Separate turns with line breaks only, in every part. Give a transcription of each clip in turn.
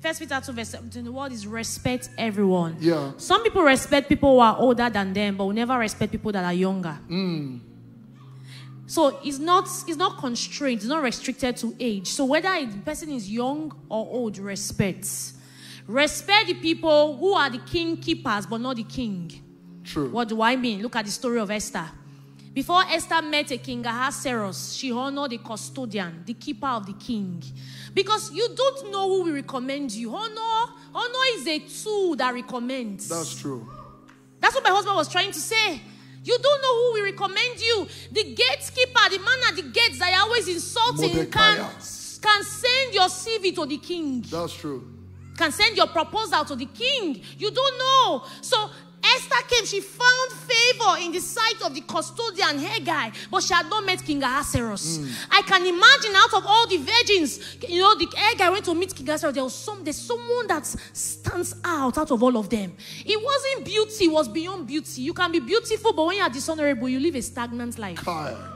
First Peter 2 verse 17, the word is respect everyone.
Yeah.
Some people respect people who are older than them, but will never respect people that are younger. Hmm. So it's not it's not constrained, it's not restricted to age. So whether the person is young or old, respect. Respect the people who are the king keepers, but not the king.
True.
What do I mean? Look at the story of Esther. Before Esther met a king Ahasuerus, she honored the custodian, the keeper of the king. Because you don't know who will recommend you. Honor, honor is a tool that recommends.
That's true.
That's what my husband was trying to say. You don't know who will recommend you. The gatekeeper, the man at the gates that are always insulting, can, can send your CV to the king
That's true.
can send your proposal to the king. You don't know. So Esther came, she found favor in the sight of the custodian Haggai, but she had not met King Ahasuerus. Hmm. I can imagine out of all the virgins, you know, the Haggai went to meet King Ahasuerus. There was some, there's someone that stands out out of all of them. It wasn't beauty, it was beyond beauty. You can be beautiful, but when you are dishonorable, you live a stagnant life.
Kai.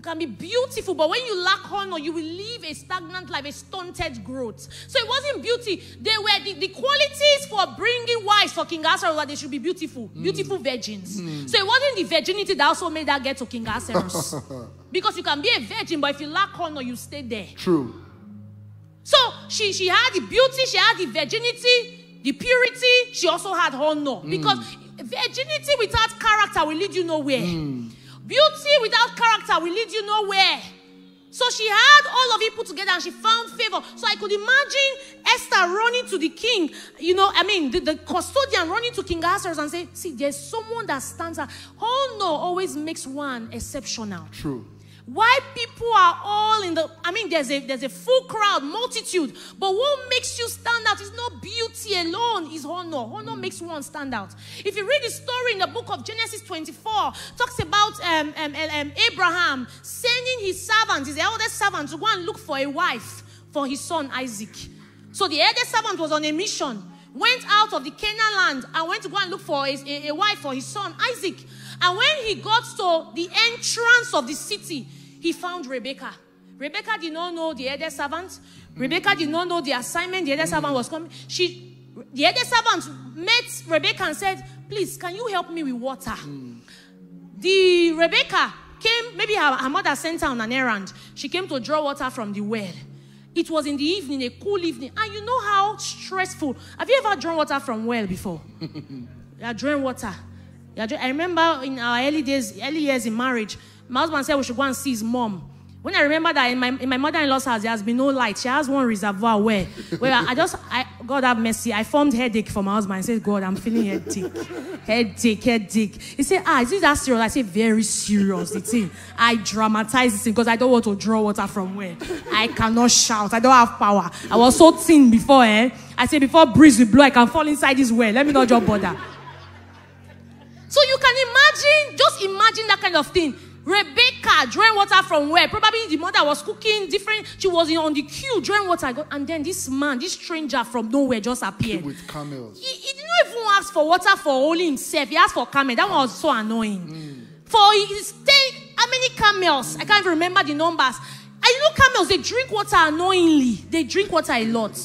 You can be beautiful, but when you lack honor, you will live a stagnant life, a stunted growth. So it wasn't beauty. They were the, the qualities for bringing wives for King Ahasuerus that they should be beautiful, hmm. beautiful virgins. Hmm. So it wasn't the virginity that also made that get to King Ahasuerus. because you can be a virgin, but if you lack honor, you stay there.
True.
So she, she had the beauty, she had the virginity, the purity, she also had honor. Hmm. Because virginity without character will lead you nowhere. Beauty without character will lead you nowhere. So she had all of it put together and she found favor. So I could imagine Esther running to the king, you know, I mean, the, the custodian running to King Ahasuerus and say, See, there's someone that stands out. Honor always makes one exceptional.
True.
Why people are all in the I mean there's a there's a full crowd, multitude, but what makes you stand out is not beauty alone, is honor. Honor makes one stand out. If you read the story in the book of Genesis 24, talks about um, um, um, Abraham sending his servant, his eldest servant, to go and look for a wife for his son Isaac. So the eldest servant was on a mission, went out of the Canaan land and went to go and look for a, a wife for his son Isaac. And when he got to the entrance of the city, he found Rebecca. Rebecca did not know the elder servant. Rebecca did not know the assignment the elder servant was coming. She, the elder servant met Rebecca and said, "Please, can you help me with water?" The Rebecca came. Maybe her, her mother sent her on an errand. She came to draw water from the well. It was in the evening, a cool evening, and you know how stressful. Have you ever drawn water from well before? you are drawing water. Are draw- I remember in our early days, early years in marriage, my husband said we should go and see his mom. When I remember that in my, in my mother-in-law's house, there has been no light. She has one reservoir where, where I just, I, God have mercy, I formed headache for my husband. I said, God, I'm feeling headache. headache, headache. He said, ah, is it that serious? I said, very serious, the thing. I dramatize this thing because I don't want to draw water from where. I cannot shout. I don't have power. I was so thin before, eh? I said, before breeze will blow, I can fall inside this well. Let me not just bother. So you can imagine, just imagine that kind of thing. Rebecca drawing water from where? Probably the mother was cooking different. She was in, on the queue drawing water. And then this man, this stranger from nowhere just appeared.
With camels.
He, he didn't even ask for water for only himself. He asked for camel. That one was so annoying. Mm. For his stay, how many camels? I can't even remember the numbers. I know, camels, they drink water annoyingly. They drink water a lot.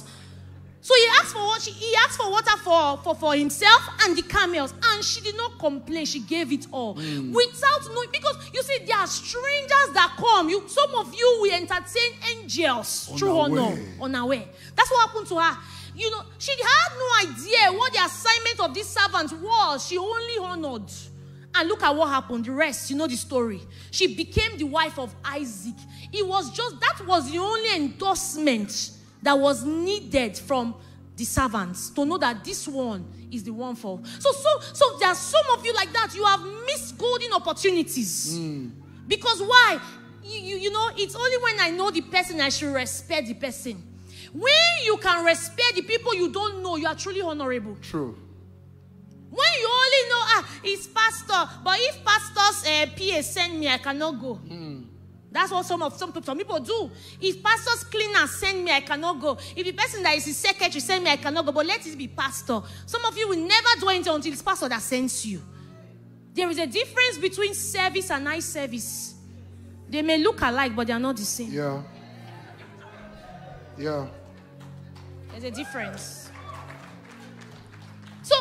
So he asked for what she, he asked for water for, for, for himself and the camels, and she did not complain. She gave it all mm. without knowing. Because you see, there are strangers that come. You some of you will entertain angels on through honor,
Unaware.
unaware. That's what happened to her. You know, she had no idea what the assignment of this servant was. She only honored. And look at what happened. The rest, you know the story. She became the wife of Isaac. It was just that was the only endorsement that was needed from the servants to know that this one is the one for. So, so, so there are some of you like that. You have missed golden opportunities. Because why? You, you, you know, it's only when I know the person I should respect the person. When you can respect the people you don't know, you are truly honorable.
True.
When you only know, ah, it's pastor, but if pastor's uh, PA send me, I cannot go. That's what some of some, people- some people do. If pastor's cleaner send me, I cannot go. If the person that is his secretary send me, I cannot go. But let it be pastor. Some of you will never do anything until it's pastor that sends you. There is a difference between service and eye service. They may look alike, but they are not the same.
Yeah. Yeah.
There's a difference. So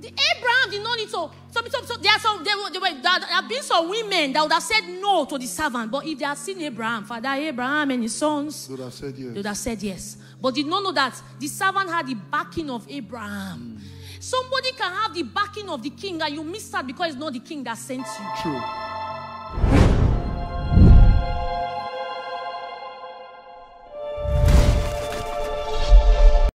the Abraham did not need to. So, there are some there, were, there, were, there have been some women that would have said no to the servant, but if they had seen Abraham, Father Abraham and his sons,
They would have said
they
yes.
would have said yes. But did not know that the servant had the backing of Abraham. Hmm. Somebody can have the backing of the king and you miss out because it's not the king that sent you.
True.